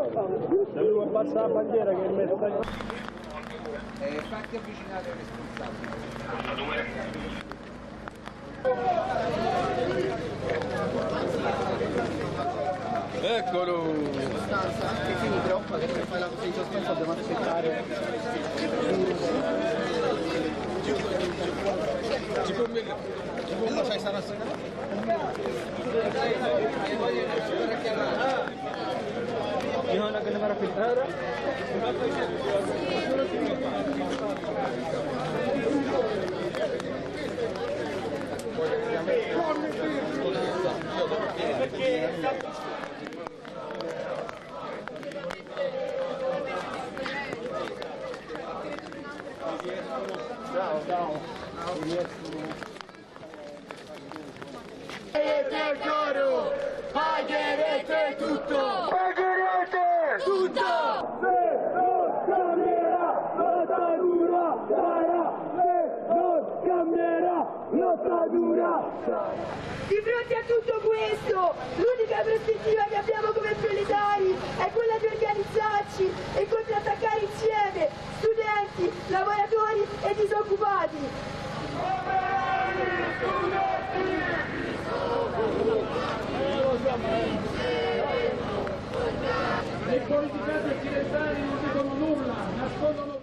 Devo abbassare la bandiera che è messa Eh, fatti avvicinare ai responsabili. Eccolo! Anche qui mi preoccupa che per fare la cosa in sospenso dobbiamo aspettare. Ci conviene. Quello c'hai sarà Gimana marah fitrah? Pagherete tutto! Pagherete tutto! Se non cambierà lotta dura sarà! Se non cambierà lotta dura Di fronte a tutto questo, l'unica prospettiva che abbiamo come proletari è quella di organizzarci e contrattaccare insieme studenti, lavoratori e disoccupati. Le politiche occidentali non dicono nulla, nascondono